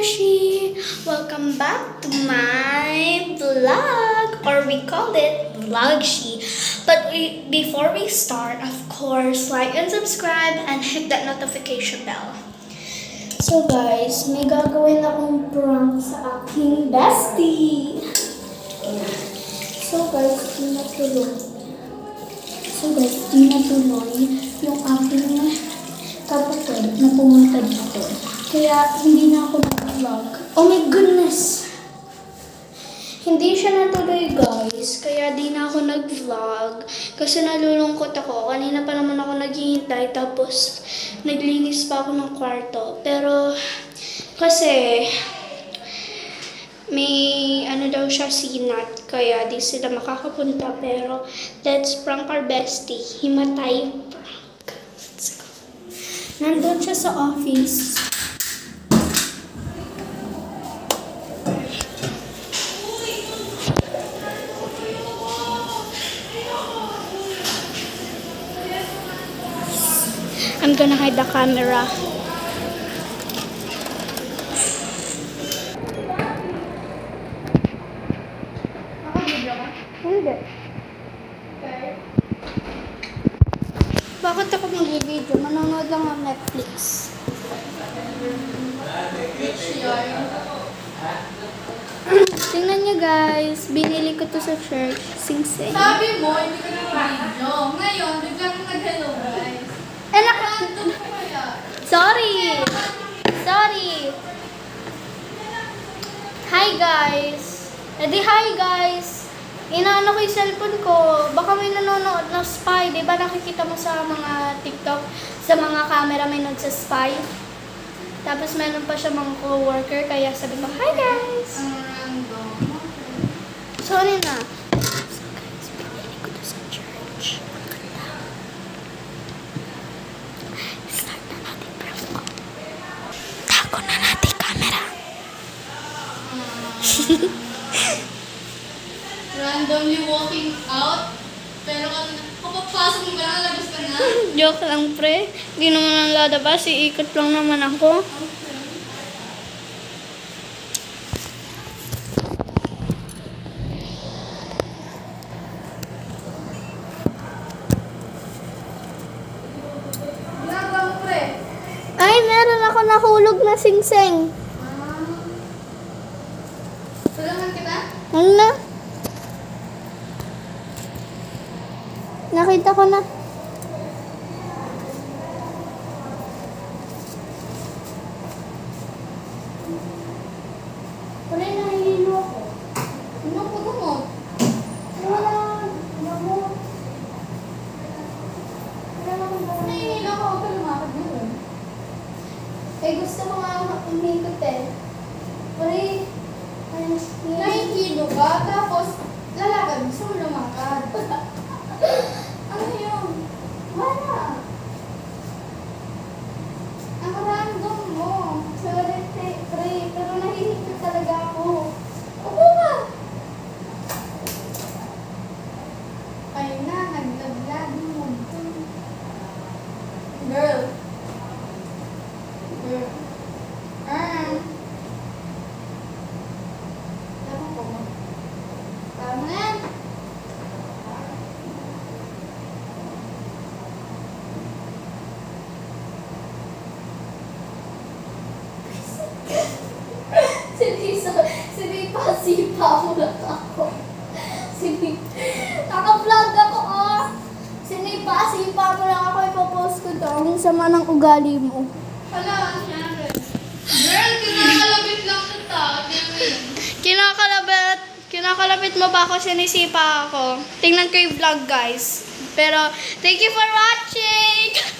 Beshi! Welcome back to my vlog, or we call it Vlogshi. But we, before we start, of course, like and subscribe and hit that notification bell. So guys, may gagawin akong prank sa aking bestie. So guys, di natuloy. So guys, di natuloy yung aking kapatid na pumunta dito. Kaya hindi na ako nag-vlog. Oh my goodness! Hindi siya natuloy guys, kaya di na ako nag-vlog. Kasi nalulungkot ako. Kanina pa naman ako naghihintay tapos naglinis pa ako ng kwarto. Pero kasi may ano daw siya sinat kaya di sila makakapunta pero let's prank our bestie himatay prank let's go nandun siya sa office I'm gonna hide the camera Hindi. Bakit ako mag-video? Manonood lang ng Netflix. Tingnan niyo guys, binili ko to sa church. Sing sing. Sabi mo, hindi ka nag-video. Ngayon, biglang nag-hello guys. Eh, naka... Random kaya. Sorry! Sorry! Hi guys! Edi hi guys! Inaano ko yung cellphone ko. Baka may nanonood na spy. Ba nakikita mo sa mga TikTok, sa mga camera may sa spy? Tapos meron pa siya mga co-worker, kaya sabi ko, Hi guys! Random. Sorry na. Randomly walking out. Pero kung kapapasok mo ba lang, labas ka na? Joke lang pre. Hindi naman ang lalabas. Iikot lang naman ako. Ginagawa mo pre. Ay, meron ako nahulog na singseng. Ano na? Nakita ko na. Wala nahihilo ako. Ano po gamot? Wala. Gamot. Wala akong gamot. Nahihila ko ako lumakad ngayon. Eh, gusto ko nga eh. Nahihilo ka, tapos lalakad, gusto mo lumakad. ano yun? wala. Ang random mo. Sorry, pre, pero nahihikot talaga ako. Upo ka! Ayun na, naglaglag mo. Girl. Lang ako. Sinip, naka-vlog ako, oh. Sinipa-sipa mo lang ako, ipopost ko daw. Ang sama ng ugali mo. Wala, syempre. Girl, kinakalabit lang kita. Kinakalabit, kinakalabit mo ba ako, sinisipa ako. Tingnan ko yung vlog, guys. Pero, thank you for watching!